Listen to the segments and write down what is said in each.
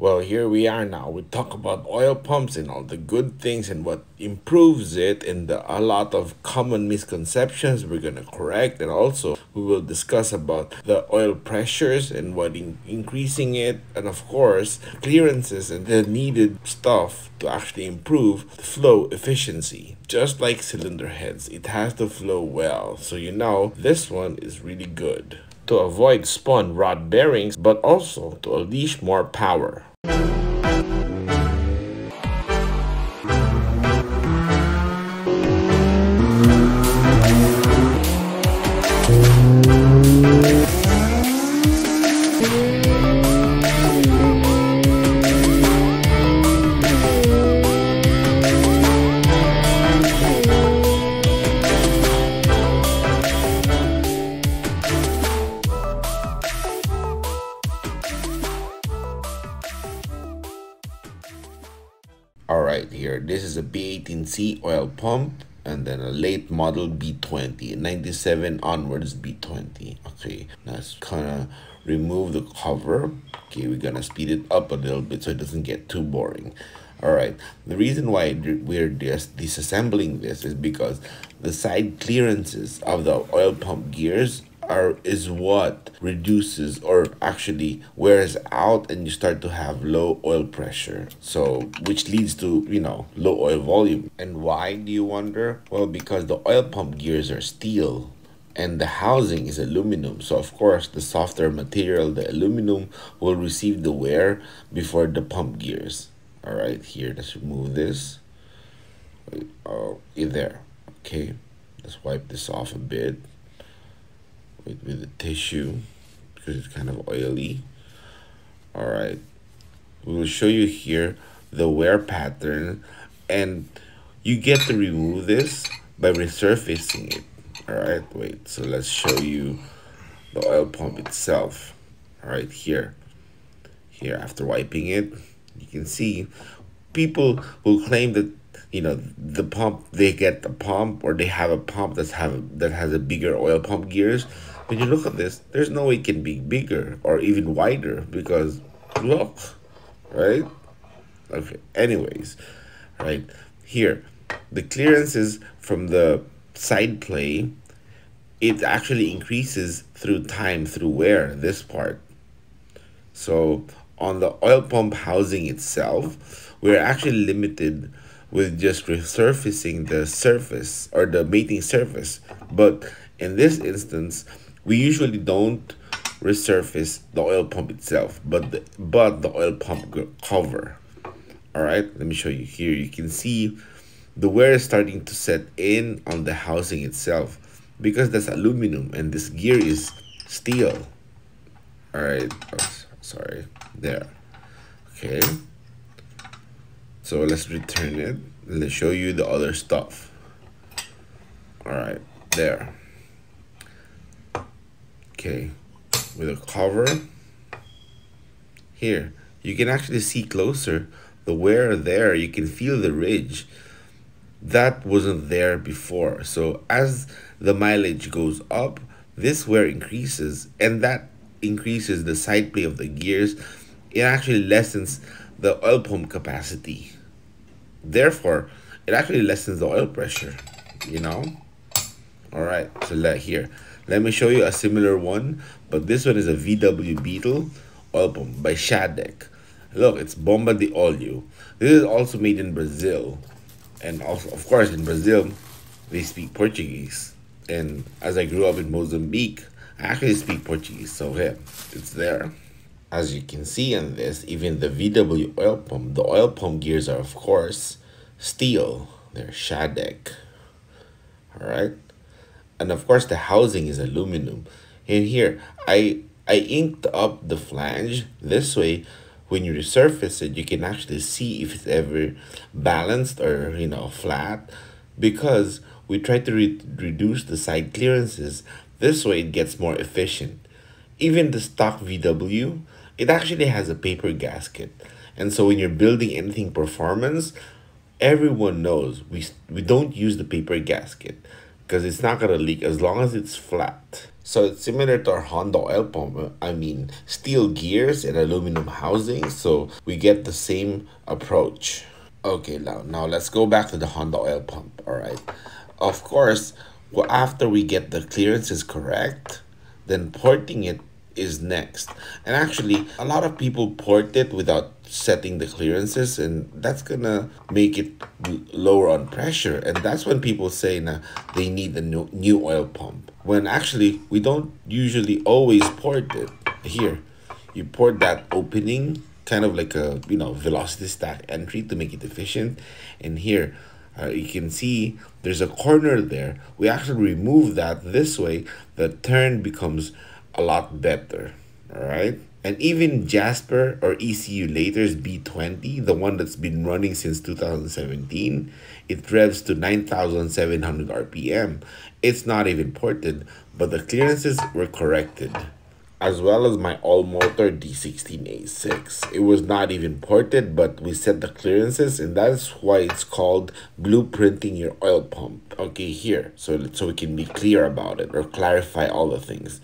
Well, here we are now. We talk about oil pumps and all the good things and what improves it and the, a lot of common misconceptions we're going to correct. And also, we will discuss about the oil pressures and what in, increasing it. And of course, clearances and the needed stuff to actually improve the flow efficiency. Just like cylinder heads, it has to flow well. So you know, this one is really good to avoid spun rod bearings, but also to unleash more power. All right, here, this is a B18C oil pump and then a late model B20, 97 onwards B20. Okay, let's kind of remove the cover. Okay, we're gonna speed it up a little bit so it doesn't get too boring. All right, the reason why we're just disassembling this is because the side clearances of the oil pump gears are is what reduces or actually wears out and you start to have low oil pressure. So which leads to you know low oil volume. And why do you wonder? Well because the oil pump gears are steel and the housing is aluminum. So of course the softer material the aluminum will receive the wear before the pump gears. All right here let's remove this. Oh in there. Okay let's wipe this off a bit with, with the tissue because it's kind of oily. All right, we will show you here the wear pattern and you get to remove this by resurfacing it. All right, wait, so let's show you the oil pump itself. All right, here, here after wiping it, you can see people will claim that you know the pump they get the pump or they have a pump that's have that has a bigger oil pump gears when you look at this there's no way it can be bigger or even wider because look right? Okay anyways right? Here the clearances from the side play it actually increases through time through wear this part. So on the oil pump housing itself we're actually limited with just resurfacing the surface or the mating surface. But in this instance, we usually don't resurface the oil pump itself, but the, but the oil pump cover. All right, let me show you here. You can see the wear is starting to set in on the housing itself because that's aluminum and this gear is steel. All right, oh, sorry, there. Okay. So let's return it. Let's show you the other stuff. All right, there. Okay, with a cover. Here, you can actually see closer the wear there. You can feel the ridge. That wasn't there before. So as the mileage goes up, this wear increases and that increases the side play of the gears. It actually lessens the oil pump capacity. Therefore, it actually lessens the oil pressure, you know? All right, so let here. Let me show you a similar one, but this one is a VW Beetle oil pump by Schadek. Look, it's Bomba de Oleo. This is also made in Brazil. And also, of course, in Brazil, they speak Portuguese. And as I grew up in Mozambique, I actually speak Portuguese, so yeah, it's there. As you can see in this, even the VW oil pump, the oil pump gears are of course steel. They're Schadek. Alright? And of course the housing is aluminum. And here, I I inked up the flange this way when you resurface it, you can actually see if it's ever balanced or, you know, flat because we try to re reduce the side clearances. This way it gets more efficient. Even the stock VW, it actually has a paper gasket. And so when you're building anything performance, everyone knows we, we don't use the paper gasket because it's not going to leak as long as it's flat. So it's similar to our Honda oil pump. I mean, steel gears and aluminum housing. So we get the same approach. Okay, now, now let's go back to the Honda oil pump. All right. Of course, well, after we get the clearances correct, then porting it is next. And actually, a lot of people port it without setting the clearances, and that's gonna make it lower on pressure. And that's when people say now they need a new, new oil pump. When actually, we don't usually always port it. Here, you port that opening, kind of like a you know velocity stack entry to make it efficient. And here, uh, you can see there's a corner there. We actually remove that this way. The turn becomes a lot better. All right. And even Jasper or EcuLater's B20, the one that's been running since 2017, it revs to 9,700 RPM. It's not even ported, but the clearances were corrected. As well as my all-motor D16A6. It was not even ported, but we set the clearances, and that's why it's called blueprinting your oil pump. Okay, here, so, so we can be clear about it or clarify all the things.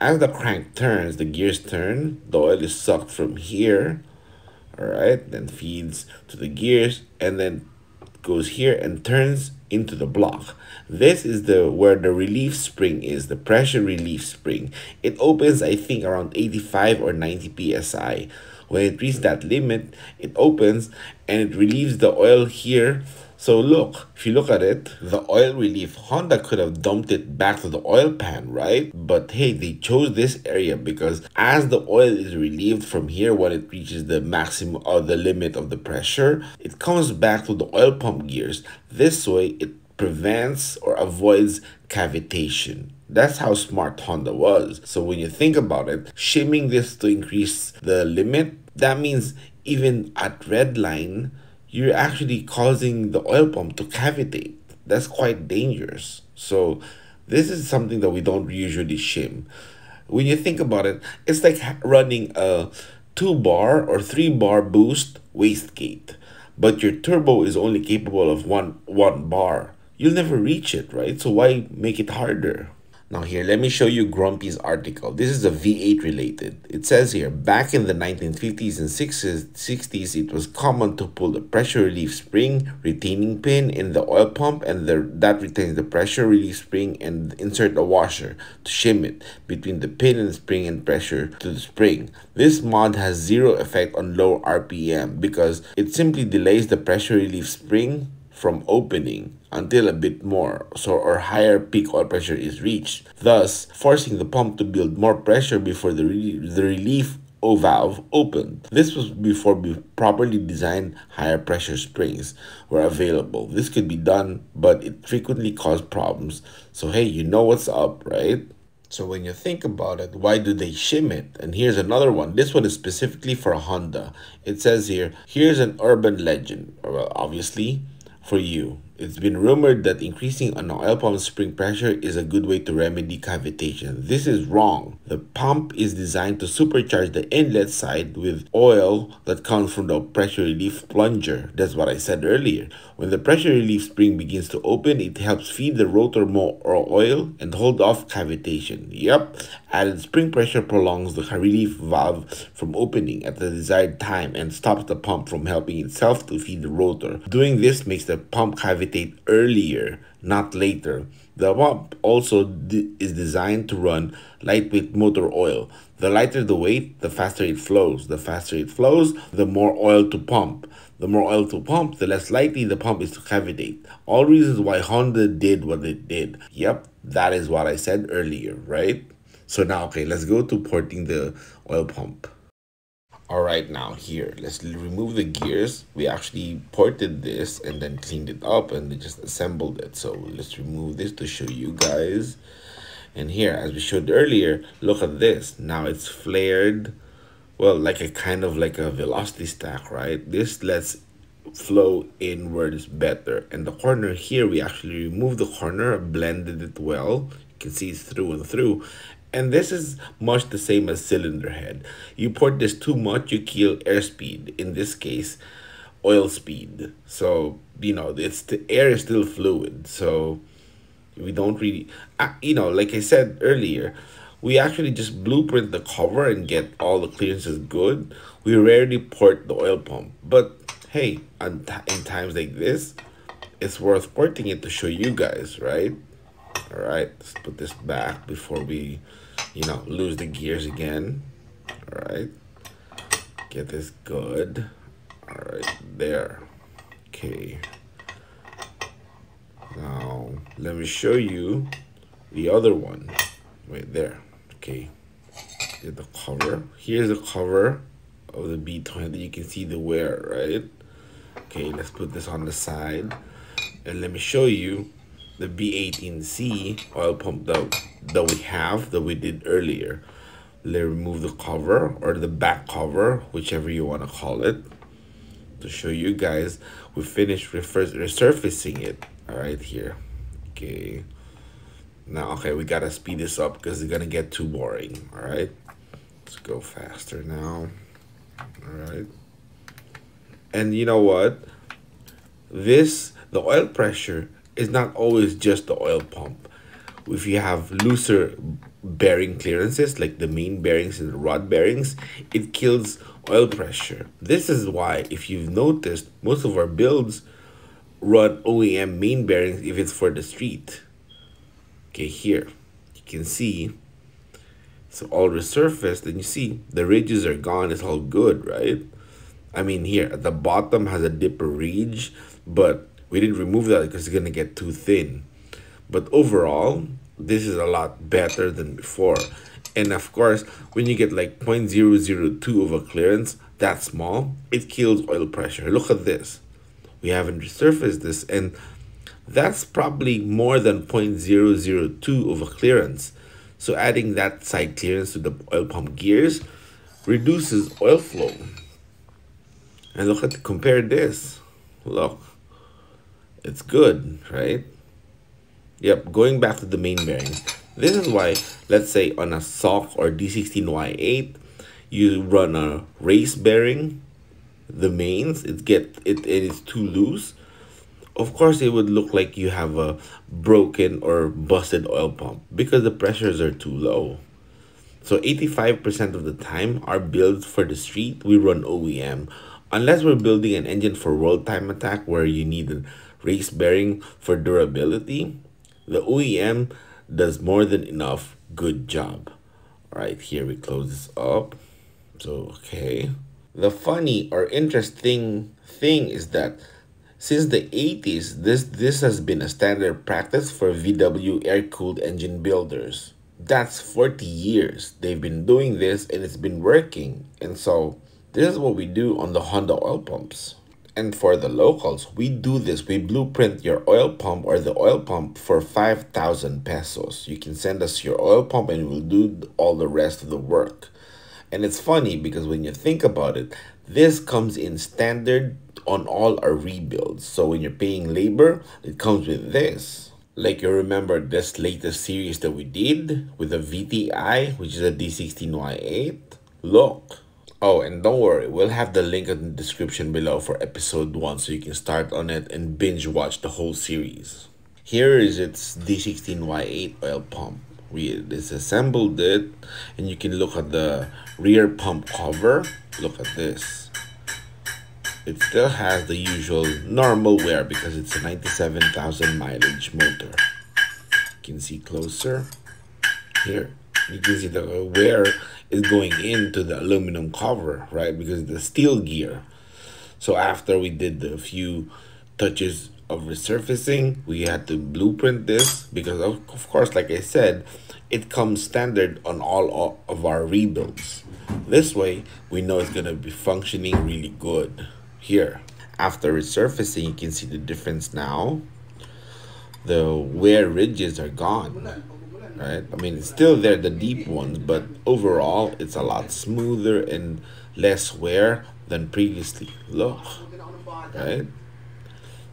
As the crank turns, the gears turn, the oil is sucked from here, all right, then feeds to the gears, and then goes here and turns into the block. This is the where the relief spring is, the pressure relief spring. It opens, I think, around 85 or 90 psi. When it reaches that limit, it opens and it relieves the oil here so look, if you look at it, the oil relief, Honda could have dumped it back to the oil pan, right? But hey, they chose this area because as the oil is relieved from here when it reaches the maximum or the limit of the pressure, it comes back to the oil pump gears. This way, it prevents or avoids cavitation. That's how smart Honda was. So when you think about it, shimming this to increase the limit, that means even at red line, you're actually causing the oil pump to cavitate. That's quite dangerous. So this is something that we don't usually shim. When you think about it, it's like running a two bar or three bar boost wastegate, but your turbo is only capable of one one bar. You'll never reach it, right? So why make it harder? Now here, let me show you Grumpy's article. This is a V8 related. It says here, back in the 1950s and 60s, it was common to pull the pressure relief spring retaining pin in the oil pump and the, that retains the pressure relief spring and insert a washer to shim it between the pin and spring and pressure to the spring. This mod has zero effect on low RPM because it simply delays the pressure relief spring from opening until a bit more so or higher peak oil pressure is reached, thus forcing the pump to build more pressure before the, re the relief O valve opened. This was before properly designed higher pressure springs were available. This could be done, but it frequently caused problems. So hey, you know what's up, right? So when you think about it, why do they shim it? And here's another one. This one is specifically for Honda. It says here, here's an urban legend. Well, obviously, for you. It's been rumored that increasing an oil pump spring pressure is a good way to remedy cavitation. This is wrong. The pump is designed to supercharge the inlet side with oil that comes from the pressure relief plunger. That's what I said earlier. When the pressure relief spring begins to open, it helps feed the rotor more oil and hold off cavitation. Yep, added spring pressure prolongs the relief valve from opening at the desired time and stops the pump from helping itself to feed the rotor. Doing this makes the pump cavitate earlier, not later. The pump also is designed to run lightweight motor oil. The lighter the weight, the faster it flows. The faster it flows, the more oil to pump. The more oil to pump, the less likely the pump is to cavitate. All reasons why Honda did what it did. Yep, that is what I said earlier, right? So now, okay, let's go to porting the oil pump. All right, now here, let's remove the gears. We actually ported this and then cleaned it up and just assembled it. So let's remove this to show you guys. And here, as we showed earlier, look at this. Now it's flared well, like a kind of like a velocity stack, right? This lets flow inwards better. And the corner here, we actually removed the corner, blended it well. You can see through and through. And this is much the same as cylinder head. You port this too much, you kill airspeed. In this case, oil speed. So, you know, it's the air is still fluid. So We don't really, uh, you know, like I said earlier, we actually just blueprint the cover and get all the clearances good. We rarely port the oil pump. But hey, in times like this, it's worth porting it to show you guys, right? All right, let's put this back before we, you know, lose the gears again. All right, get this good. All right, there. Okay. Now, let me show you the other one right there. Okay, get the cover. Here's the cover of the B20. You can see the wear, right? Okay, let's put this on the side. And let me show you the B18C oil pump that, that we have, that we did earlier. Let me remove the cover or the back cover, whichever you want to call it. To show you guys, we finished resurfacing it. Right, here. Okay. Now, okay, we got to speed this up because it's going to get too boring. All right. Let's go faster now. All right. And you know what? This, the oil pressure is not always just the oil pump. If you have looser bearing clearances, like the main bearings and the rod bearings, it kills oil pressure. This is why, if you've noticed, most of our builds run OEM main bearings if it's for the street. Okay, here, you can see it's all resurfaced and you see the ridges are gone, it's all good, right? I mean, here at the bottom has a dipper ridge, but we didn't remove that because it's gonna get too thin. But overall, this is a lot better than before. And of course, when you get like 0.002 of a clearance, that small, it kills oil pressure. Look at this. We haven't resurfaced this and that's probably more than 0.002 of a clearance. So adding that side clearance to the oil pump gears reduces oil flow. And look at compare this. Look. It's good, right? Yep, going back to the main bearings. This is why, let's say on a SOC or D16Y8, you run a race bearing, the mains, it get it, it is too loose. Of course, it would look like you have a broken or busted oil pump because the pressures are too low. So 85% of the time, our builds for the street, we run OEM unless we're building an engine for world time attack where you need a race bearing for durability, the OEM does more than enough good job. All right, here we close this up. So, okay. The funny or interesting thing is that since the 80s, this, this has been a standard practice for VW air-cooled engine builders. That's 40 years they've been doing this and it's been working. And so this is what we do on the Honda oil pumps. And for the locals, we do this. We blueprint your oil pump or the oil pump for 5,000 pesos. You can send us your oil pump and we'll do all the rest of the work. And it's funny because when you think about it, this comes in standard on all our rebuilds. So when you're paying labor, it comes with this. Like you remember this latest series that we did with the VTI, which is a D16Y8. Look, Oh, and don't worry, we'll have the link in the description below for episode 1 so you can start on it and binge watch the whole series. Here is its D16Y8 oil pump. We disassembled it and you can look at the rear pump cover. Look at this. It still has the usual normal wear because it's a 97,000 mileage motor. You can see closer. Here, you can see the uh, wear is going into the aluminum cover, right? Because the steel gear. So after we did the few touches of resurfacing, we had to blueprint this because of, of course, like I said, it comes standard on all of our rebuilds. This way, we know it's gonna be functioning really good. Here, after resurfacing, you can see the difference now. The wear ridges are gone right? I mean, it's still there, the deep ones, but overall, it's a lot smoother and less wear than previously. Look, right?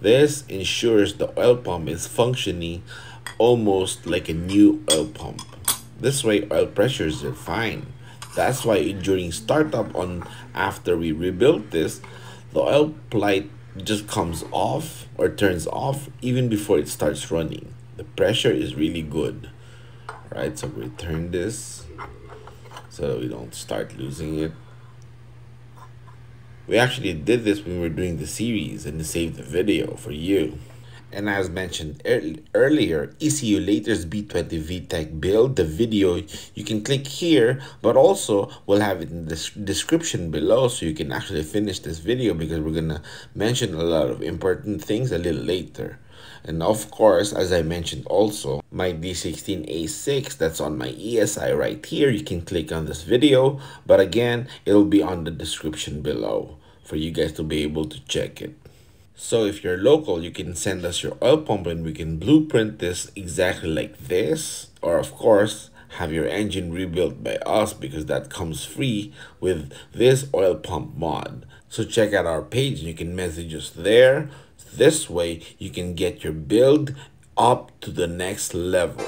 This ensures the oil pump is functioning almost like a new oil pump. This way, oil pressures are fine. That's why during startup on after we rebuilt this, the oil light just comes off or turns off even before it starts running. the pressure is really good right so return this so we don't start losing it. We actually did this when we were doing the series and saved the video for you. And as mentioned earlier, EcuLaters B20 VTEC build, the video, you can click here, but also we'll have it in the description below so you can actually finish this video because we're going to mention a lot of important things a little later. And of course, as I mentioned also, my D16A6 that's on my ESI right here, you can click on this video, but again, it'll be on the description below for you guys to be able to check it. So if you're local, you can send us your oil pump and we can blueprint this exactly like this. Or of course, have your engine rebuilt by us because that comes free with this oil pump mod. So check out our page you can message us there. This way you can get your build up to the next level.